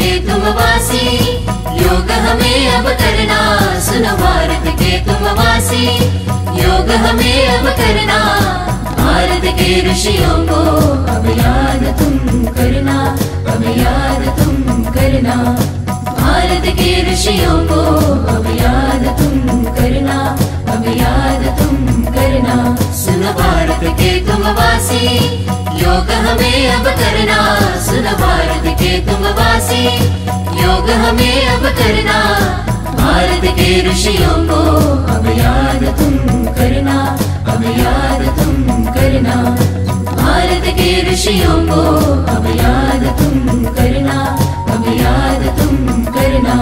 तुम वासी योग हमें अब करना, सुनो भारत के तुम वासी योग हमें अब करना, भारत के ऋषियों को अब याद तुम करना, अब याद तुम करना। भारत के ऋषियों को अब याद तुम करना, अब याद तुम करना। सुनो भारत के तुम वासी योग हमें अब करना सुनो भारत के तुम वासी। योग हमें अब करना। भारत के ऋषियों को अब याद तुम करना। अब याद तुम करना। भारत के ऋषियों को अब याद तुम करना। अब याद तुम करना।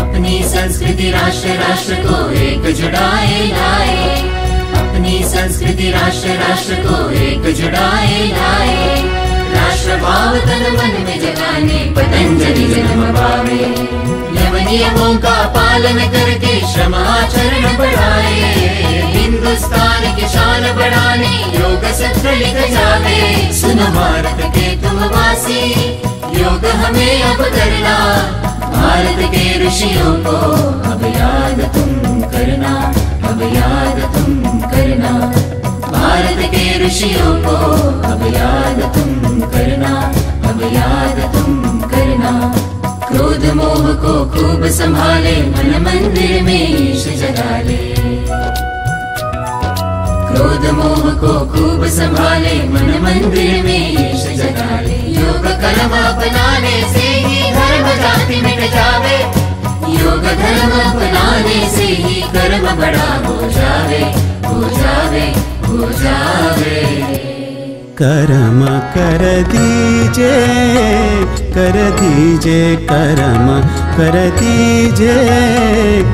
अपनी संस्कृति राष्ट्र राष्ट्र को एक जुड़ाए लाए। अपनी संस्कृति राष्ट्र राष्ट्र को एक जुड़ाए मन में जगाने पतंजलि जन्म पावे यम नियमों का पालन करके श्रम आचरण बढ़ाए। हिंदुस्तान की शान बढ़ाने योग सूत्र लिख जावे। सुनो भारत के तुम वासी योग हमें अब करना। भारत के ऋषियों को अब याद तुम करना, अब याद तुम करना। भारत के ऋषियों को अब याद तुम करना। याद तुम करना। क्रोध मोह को खूब संभाले, मन मंदिर में ईश जगा ले क्रोध मोह को खूब संभाले, मन मंदिर में ईश जगा ले योग कर्म अपनाने से ही धर्म जाति मिट जावे। योग धर्म अपनाने से ही कर्म बड़ा हो जावे हो जावे हो जावे। करम कर दीजे कर दीजे करम, कर दीजे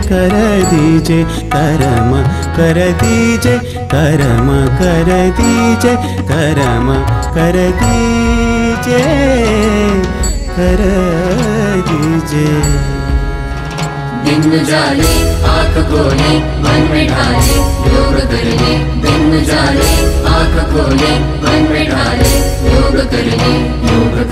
कर दीजे करम, कर दीजे करम, कर दीजे करम, कर दीजे कर दीजे। दिन जाले, आँख खोले, मन में ढाले योग कर दिन जाले, आँख खोले।